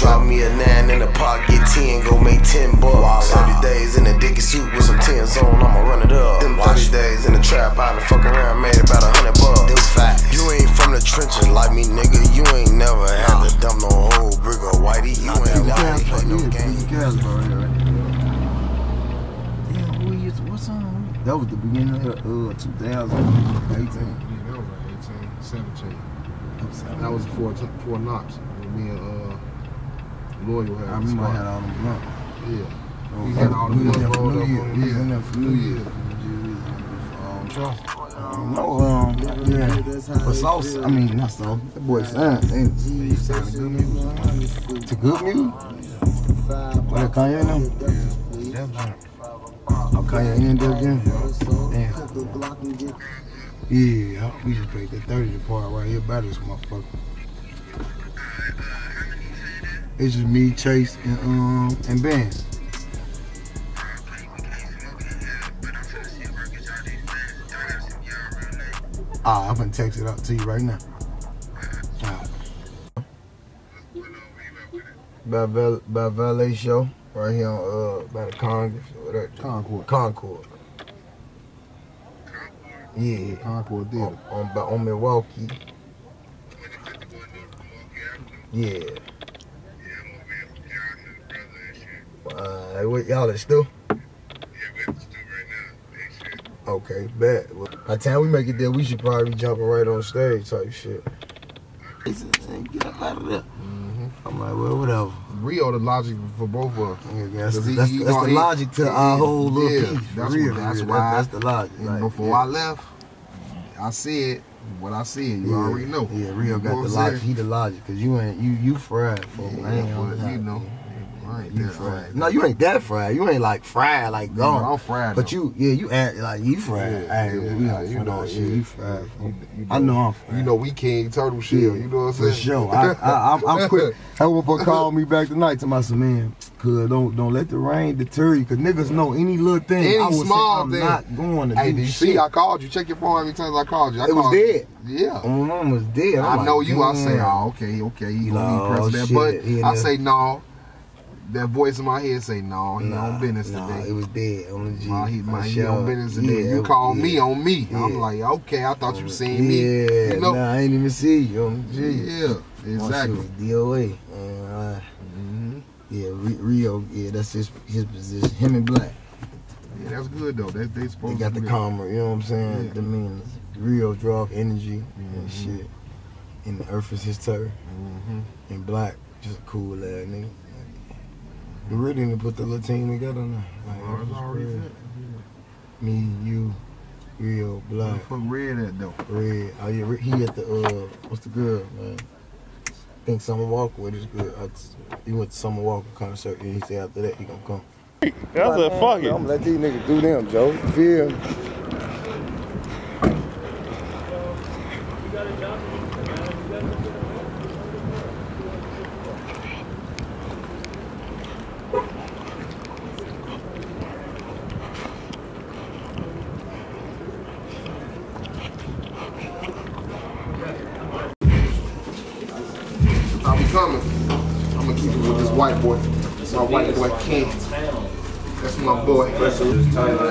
Drop me a nine in the pot, get ten, go make ten bucks. 30 days in a dicky suit with some tens on, I'ma run it up. Them 30 days in the trap, I done fuck around, made about a hundred bucks. Them facts. You ain't from the trenches like me, nigga. You ain't never had to dump no whole brick of whitey. You ain't got to play no game. Damn, who is, what song? That was the beginning of uh, 2018. Yeah, that was like 18, 17. That was before, before Knox. When me and uh, Loyal had I the remember I had all them blunts. Yeah. Oh, We had all the we was blunts there for rolled New up Year. on- We was in there for New Year. Um, no, um, yeah. For sauce, I mean, not sauce. That boy signed. They, they signed to good music. To good music? What, that Kanye now? Oh, Kanye in there again? Damn. Yeah, we just played that 30 part right here by this motherfucker. It's just me, Chase, and um and Ben. Ah, I'm gonna text it out to you right now. By, Val- by Valee Show, right here on uh by the Congress or. Concord. Concord. Yeah, Concord on, on, by- on Milwaukee. Yeah. Uh, what y'all at still? Okay, bet. Well, by the time we make it there, we should probably be jumping right on stage type shit. He said, "Man, Get up out of there. I'm like, well, whatever. Rio, the logic for both of us. Yeah, that's the, that's, that's the logic to our whole little Yeah, piece. That's real, that's real. why That's, the logic. Like, before yeah. I left, I said what I said. You yeah, already know. Yeah, Rio You got the logic. He the logic, cause you ain't you you fried for Yeah, I ain't but you know, I ain't You that fried. No, you ain't that fried. You ain't like fried like gone. know, I'm fried. But though. you, yeah, you act like you fried. Yeah, Hey, yeah, yeah, you know, shit. yeah. You fried. You, you I know I'm fried. You know we King Turtle Shell. You know what I'm saying? For saying? sure. I, I, I'm, I'm quick. That motherfucker called me back tonight to my man, cuz don't, don't let the rain deter you, cause niggas know any little thing. Any I would small say I'm thing. not going to Hey, do you shit. see? I called you. Check your phone how time I called you. I It was called dead. Yeah. My mom was dead. I'm I like, know you. I say, oh, okay, okay. He No, need president. shit, But he I say no. That voice in my head say no. He Nah, on business nah, today. It was dead on the G. My, he, he on business today. Yeah, you it call was- me on me. I'm like, okay, I thought you seen me. Yeah, You know? nah, I ain't even see you on the G. Yeah, exactly. DOA. And, uh, hmm yeah, Rio, yeah, that's his his position. Him and Black. Yeah, that's good though. They they They got the calmer, you know what I'm saying? Yeah. The mean Rio draw off energy and Mhm. shit. And the earth is his turf. Mhm. And Black, just a cool ass nigga. We really need to put the little team together now. Like, Oh, it's that's already crazy. set. Me, you, Rio, Where Black, the fuck red at though? Red. Oh yeah, he at the uh, what's the girl, man? I think Summer Walker with his good. I, he went to Summer Walker concert and he said after that he gonna come. I said, fuck it. I'm gonna let these niggas do them, Joe. You Feel? I'll be coming. I'm gonna keep it with this white boy. My white boy King. That's my boy.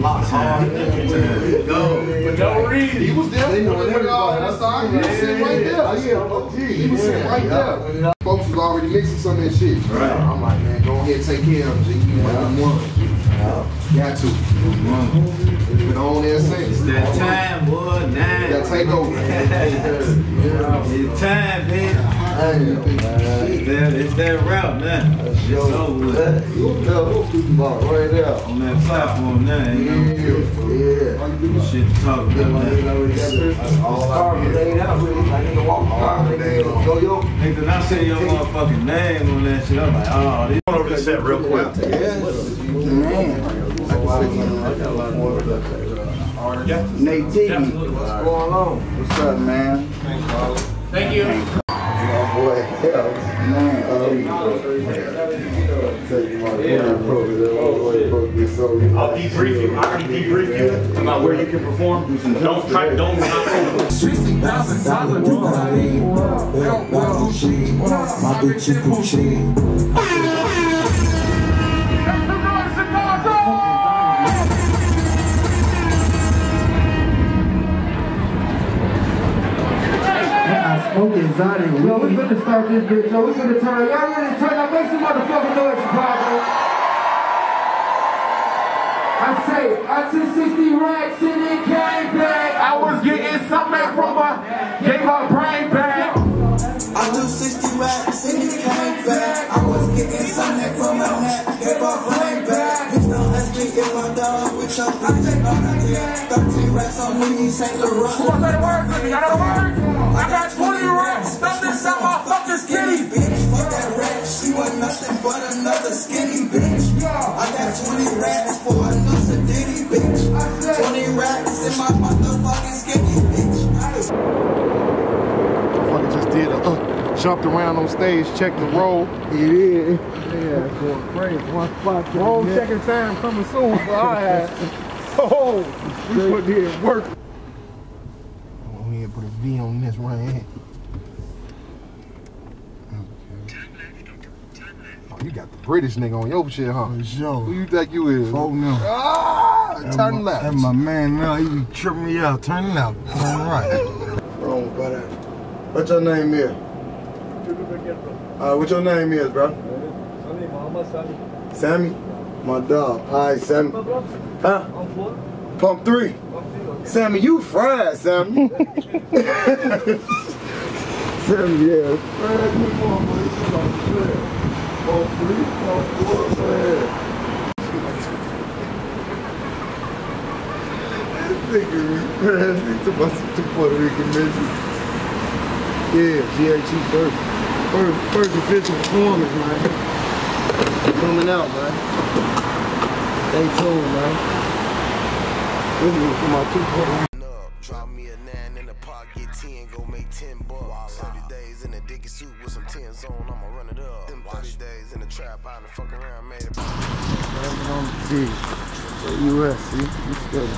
lock hard. Go. But don't read. He was there They know oh when it all everybody. that started. He was sitting right there. He was sitting right there. Folks was already mixing some of that shit. Right. I'm like, man, go ahead and take care of him. G. You yeah. one. Got to. It's been on there since. It's that time, boy. Now. Gotta take over. It's time, man. It's that, it's that route now. It's over with. Right there. On that platform now, you know. Yeah. Shit to talk about now. Nigga, when I say your motherfucking name on that shit, I'm like, oh, this over the set real quick. Man. I got a lot more of Nate TV. What's going on? What's up, man? Thank you. I'll debrief you. I already debriefed you about where you can perform. Don't try, don't. Smoking exotic. Yo, we finna start this bitch, yo. We finna turn. Y'all ready to turn up? Make some motherfucking noise, Chicago. I say, I took 60 racks and it came back. I was getting something from my, gave my brain back. I do 60 racks and it came back. I was getting something from my neck, gave my brain back. Bitch, don't ask me if I'm done with your project. I'm not yet. 13 racks on me, St. Laurent. Who wants to say the words with me? Y'all know the words? I got 20 racks stuffed inside my fucking skinny. Jumped around on stage, checked the roll. Yeah. Yeah, going crazy. One spot. Roll checking time coming soon for our ass. Oh, we put in work. Oh, we put a V on this right here. Oh, you got the British nigga on your shit, huh? For sure. Who you think you is? Four now. Ah, That turn my- left. That my man now, he tripping me out. Turn left, turn right. Wrong, brother. What your name is? Uh, what your name is, bro? Sammy? My dog. Right, Sammy. Huh? Pump three. Sammy, you fried, Sammy. Sammy, yeah. Fried. You like fried. Pump three, pump four, fried. Nigga, man, it's about some Puerto Rican bitches. Yeah, GHE first. First, first official performance, man. Coming out, man. Stay tuned, man. This is for my two Puerto Drop me a nine in the pot, get 10, go make 10 bucks. 30 days in a dicky suit with some 10s on, I'ma run it up. Them 30 days in the trap, I done fuck around, made it. on the G. US, see? You still.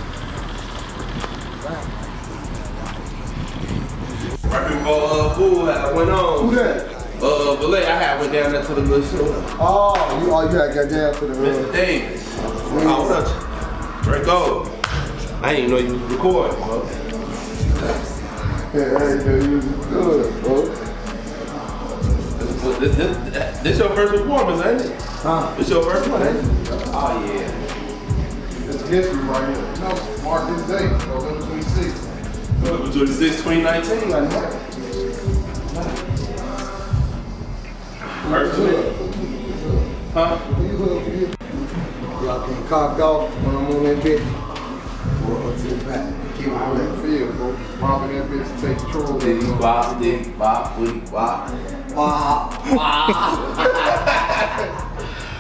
Right before uh, food had went on. Who that? Uh, Valee, I had went down there to the little show. Oh, you, oh, you had got down to the Mr. uh, Davis. Oh, what up? Draco. I didn't even know you was recording, bro. Yeah, hey, dude, you was good, bro. This, this, this, your first performance, ain't it? Huh? This your first one, ain't it? Oh, yeah. It's history right here. No, mark this date, November 26th. November 26, 2019, I know. Huh? Y'all cocked off when I'm on that bitch. Or up to the back. Keep on that field, bro. Robbing that bitch, take control. Diddy bop, diddy bop, woody bop.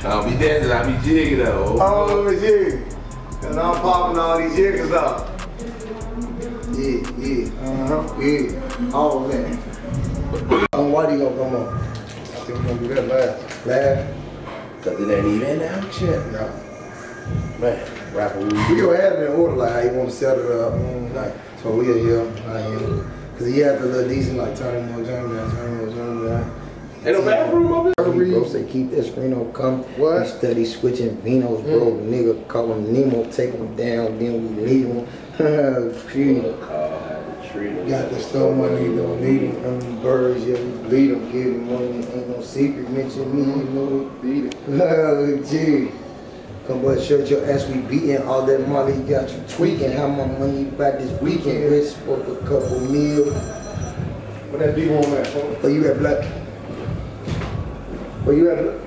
I'll be dancing, I'll be jigging though. Oh, yeah. And I'm popping all these jiggers up. Yeah, yeah, uh-huh, yeah. All that. On what you gonna come on? I think we're gonna do that last. Laugh? Cause it ain't even out yet. No. Man, rapper we We gonna have it in order, like how you wanna set it up. Mm-hmm. Like, so we'll hear, I am. Cause he had to look decent, like turn him on, turn him down, turn him on, turn him down. Ain't no bathroom over there? Bro say keep that screen on come. What? We study switching Vinos, bro. Mm. Nigga call him Nemo, take him down, then we leave him. Phew. Got the store money, you don't need him. Um, birds, yeah, we bleed them, give him money. Ain't no secret, mention me, you know. Beat it. Oh, gee. Come but shut your ass, we beating all that money, got you tweaking. How my money back this weekend, rich, spoke a couple meal. What that D on that, folks? Where you at, Black? Where you at, Black?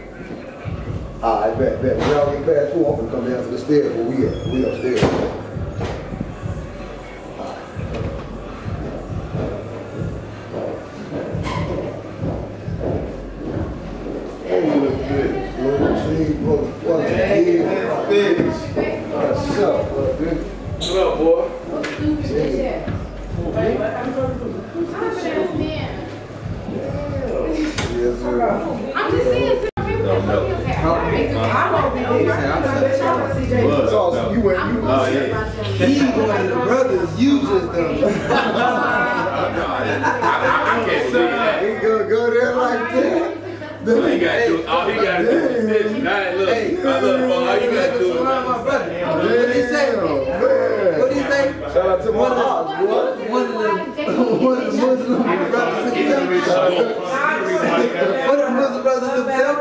Ah, I bet, bet. When y'all get past four, I'm gonna come down to the stairs where we at. We upstairs. Oh, look good. Little cheese, motherfucker. Yeah. What's up, uh, dude? What up, boy? Yes, sir. I'm just saying. It's awesome. You went, you Oh, yeah. He one of the brothers you just done. I can't see that. He gonna go there like that. All he gotta do, all he gotta do is this. Now, look, I look, all you gotta do is. Shout out to my house, boy. One of the one of the Muslim brothers himself. What the Muslim brothers himself?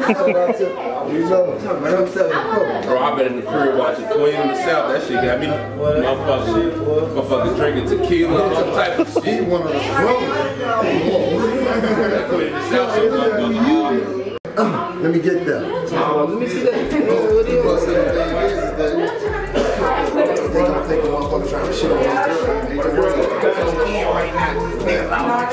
Shout out to we love him. But I'm selling coke. Bro, I've been in the crib watching Queen in the South. That shit got me motherfucking, motherfucking drinking tequila, all type of He shit. one of the brothers. That Queen in the South shit motherfucking hard. Let me get that. let me see that.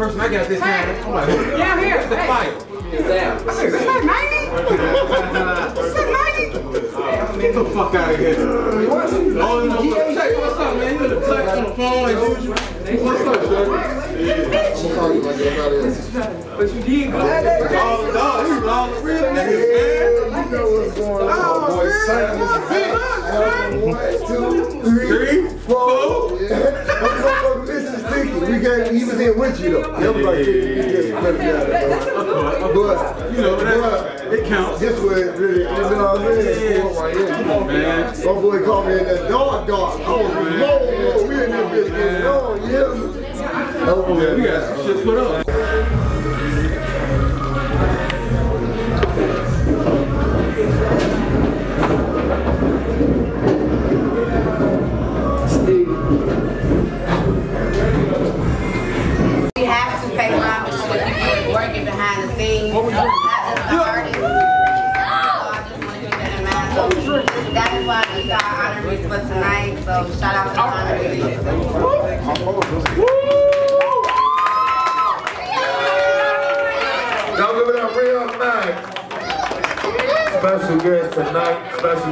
person I got this time. I'm like, yeah, here. The fight. I said, is that 90? Is that 90? Get the fuck out of here. Oh, no, check, what's up, man? You in the touch on the phone as usual. What's up, Shorty? But you did go. Oh, dog, you all the real niggas, man. You know what's going on, boy. Silence. One, two, three, is got, he was in with you, though. Everybody can get some credit out But, You know, that, it counts. this was really, you know what I'm saying? It's right here. Come on, man. My boy called me in that dark, dark. I was low, low. We in this bitch getting on, yeah. Oh, yeah. We got some shit put up.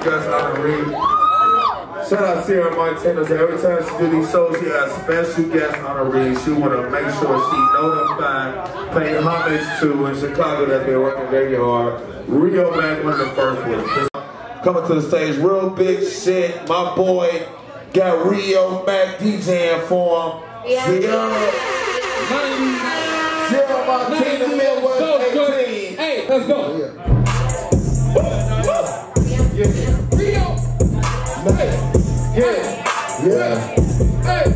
Tonight, special guest honoree. Shout out Sierra Martinez. Every time she do these shows, she has special guest honorees. She want to make sure she notified, paying homage to in Chicago that's been working very hard. Rio Mac, one of the first ones. Coming to the stage, real big shit. My boy got Rio Mac DJing for him. Sierra. Sierra Martinez, Midwest 18. Hey, let's go. Yeah. Yeah. Hey,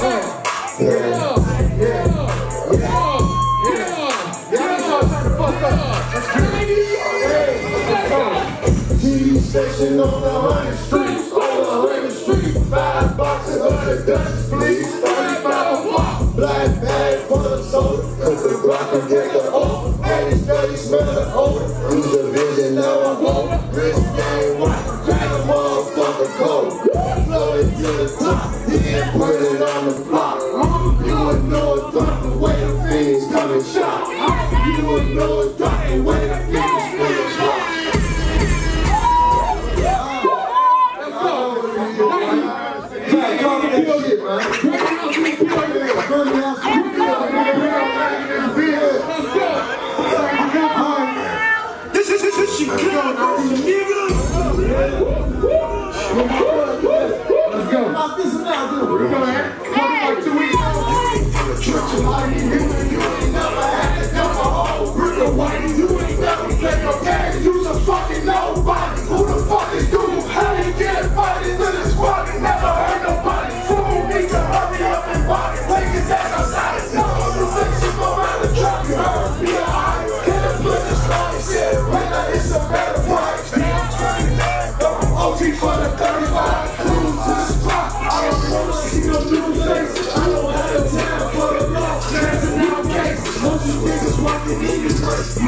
hey, Yeah. TV station on the hundred streets, on the hundred streets. Five boxes of the Dutch. Thirty-five a block. Black bag full of soda. Cause the rock can get the one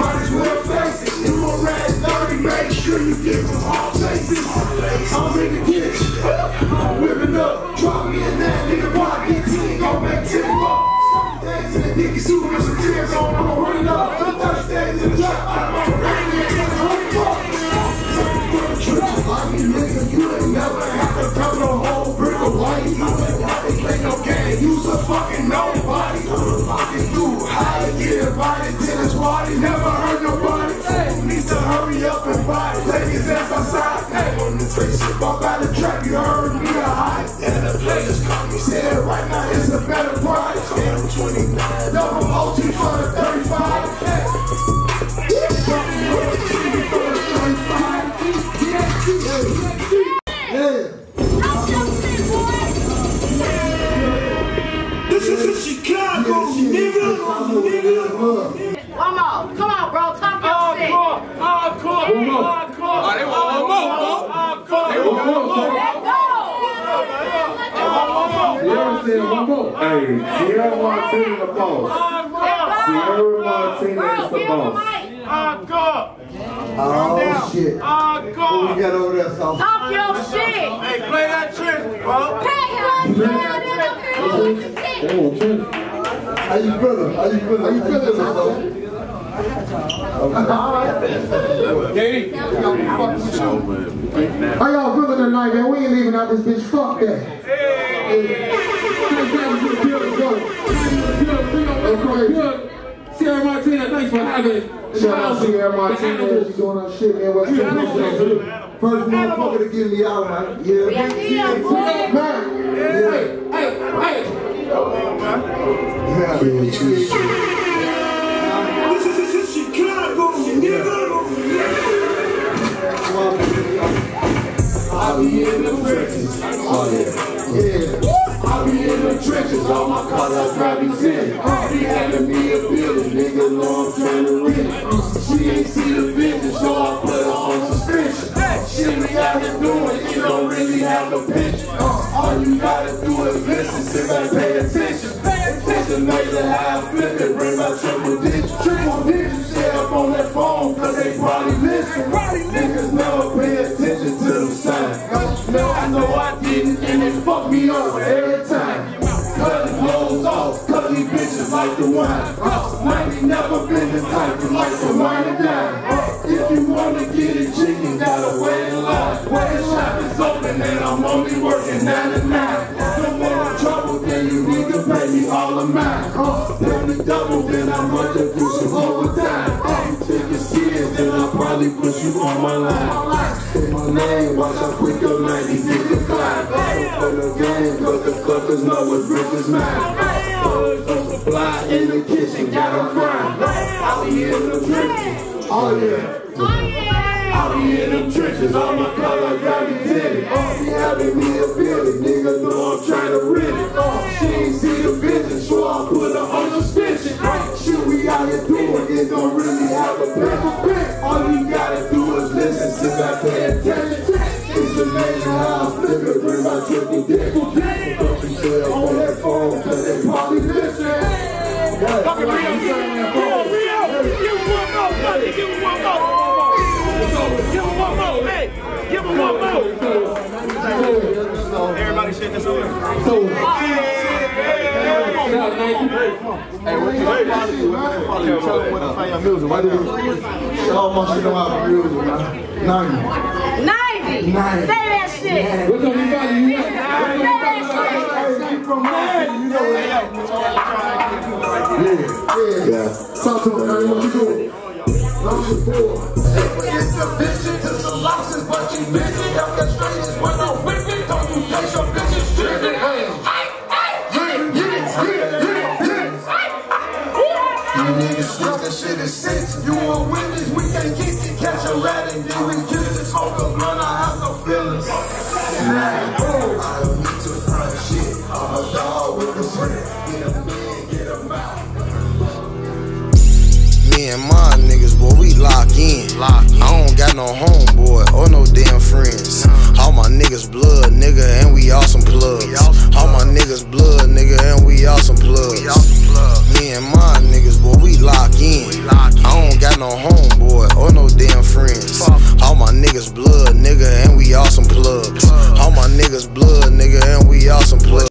might as well. Right now Oh shit. What we got over there, South? Talk your shit. Hey, play that trick, bro. They want Trent. How you feeling? How you feeling? How you feeling, South? How y'all feeling tonight, man? We ain't leaving out this bitch. Fuck that. Sierra Martinez, thanks for having Shout out to Sierra Martinez. She doing her shit, man. What's up? First motherfucker to give me out, man. Yeah. Man, Hey, hey, hey. Yeah. This is, this is Chicago, nigga. I be in the trenches. Oh yeah. Yeah. I be in the trenches. All my colors represent. She handed me a bill, nigga long I'm trying to picture. Uh, all you gotta do is listen, sit back, pay attention. It's amazing how I flip it, bring my triple digits. Triple digits, stay up on that phone, cause they probably listen. Niggas never pay attention to them signs. No, I know I didn't, and it fuck me over every time. Cut the clothes off, cause these bitches like the wine. Might ain't never been the type to like the wine and dine. And I'm only working nine to nine. Don't want trouble, then you need to pay me all of mine. Uh, Pay me double, then I might just do some overtime. Uh, Take your skins, then I'll probably put you on my line. Say my name, watch how quick your 90 get to fly. Don't play no game, cause the cluckers know it's rich is mine. Birds on supply in the kitchen, got 'em frying. I be in the trenches. Oh yeah. I be in them trenches, all my don't really have a pen. All you gotta do is listen, sit back, pay attention. It's amazing how I flip it, bring my triple dick. Don't you say up on that phone, cause they probably listen. Give 'em one more, give 'em one more, give 'em one more, hey. Give 'em one more, hey. Everybody shake this over. Show my shit on my music, man. 90. 90. Say that shit. What you? You Say that shit. Hey, from you know what Yeah, yeah. Talk to man. What you doing? Number four. A vision to some losses, but you busy. I'm frustrated when I'm with it. Don't you your On we can't kick it, catch a rat and then we kill it. Smoke a blunt, I have no feelings. I don't need to front shit. I'm a dog with a friend. Me and my niggas, boy, we lock in. Lock in. I don't got no homeboy or no damn friends. Uh-huh. All my niggas blood, nigga, and we all some plugs. All my niggas blood, nigga, and we all some plugs. Me and my niggas, boy, we lock in no homeboy or no damn friends. All my niggas blood, nigga, and we all some plugs. All my niggas blood, nigga, and we all some plugs.